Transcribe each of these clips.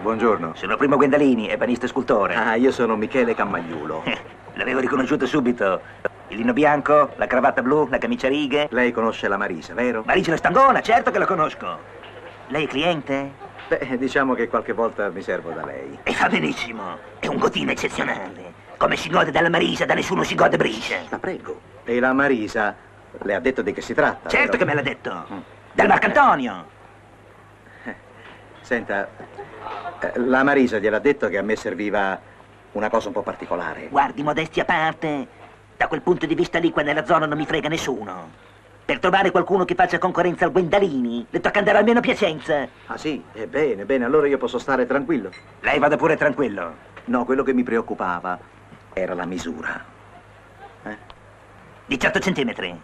buongiorno. Sono Primo Guendalini, ebanista e scultore. Ah, io sono Michele Cammagliulo. L'avevo riconosciuto subito. Il lino bianco, la cravatta blu, la camicia a righe. Lei conosce la Marisa, vero? Maricela Stangona, certo che la conosco. Lei è cliente? Beh, diciamo che qualche volta mi servo da lei. E fa benissimo. È un gotino eccezionale. Come si gode dalla Marisa, da nessuno si gode Briscia. La prego. E la Marisa le ha detto di che si tratta? Certo vero? che me l'ha detto. Dal Marcantonio. Senta, eh, la Marisa gliel'ha detto che a me serviva una cosa un po' particolare. Guardi, modestia a parte, da quel punto di vista lì qua nella zona non mi frega nessuno. Per trovare qualcuno che faccia concorrenza al Guendalini, le tocca andare almeno a Piacenza. Ah sì? Eh, bene, bene, allora io posso stare tranquillo. Lei vada pure tranquillo. No, quello che mi preoccupava era la misura. 18 centimetri.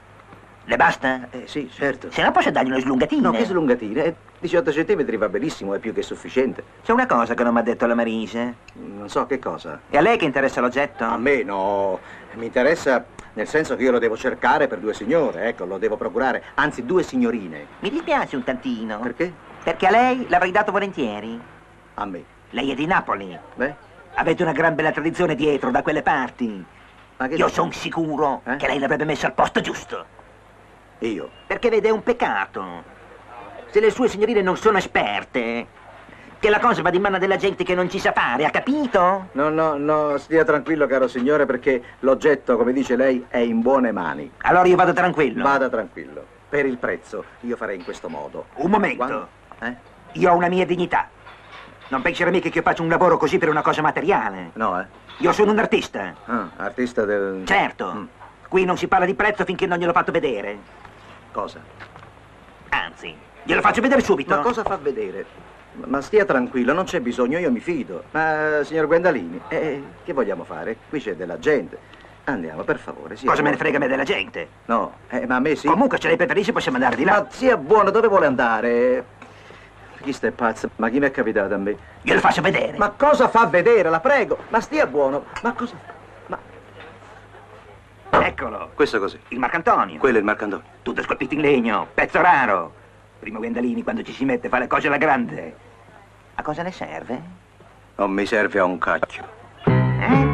Le basta? Eh sì, certo. Se no posso dargli una slungatina. No, che slungatine. Eh, 18 centimetri va benissimo, è più che sufficiente. C'è una cosa che non mi ha detto la Marisa. Non so che cosa. E a lei che interessa l'oggetto? A me no, mi interessa nel senso che io lo devo cercare per due signore, ecco, lo devo procurare, anzi due signorine. Mi dispiace un tantino. Perché? Perché a lei l'avrei dato volentieri. A me. Lei è di Napoli. Beh, Avete una gran bella tradizione dietro, da quelle parti. ma che Io sono sicuro Eh? che lei l'avrebbe messo al posto giusto. Io? Perché vede, è un peccato. Se le sue signorine non sono esperte, che la cosa va di mano della gente che non ci sa fare, ha capito? No, no, no, stia tranquillo caro signore perché l'oggetto, come dice lei, è in buone mani. Allora io vado tranquillo. Vada tranquillo. Per il prezzo io farei in questo modo. Un momento. Quando- Eh? Io ho una mia dignità. Non penserà mica che io faccio un lavoro così per una cosa materiale. No, eh? Io sono un artista. Ah, artista del... Certo. Mm. Qui non si parla di prezzo finché non gliel'ho fatto vedere. Cosa? Anzi, glielo faccio vedere subito. Ma cosa fa vedere? Ma stia tranquillo, non c'è bisogno, io mi fido. Ma, signor Guendalini, eh, che vogliamo fare? Qui c'è della gente. Andiamo, per favore, sia Cosa me ne buono. frega me della gente? No, eh, ma a me sì. Comunque, se lei preferisce possiamo andare di là. Ma sia buono, dove vuole andare? Chi sta è pazzo? Ma chi mi è capitato a me? Glielo faccio vedere. Ma cosa fa vedere, la prego? Ma stia buono. Ma cosa fa? Eccolo. Questo così. Il Marcantonio. Quello è il Marcandone. Tutto scolpito in legno, pezzo raro. Primo Guendalini quando ci si mette fa le cose alla grande. A cosa ne serve? Non mi serve a un cacchio. Eh?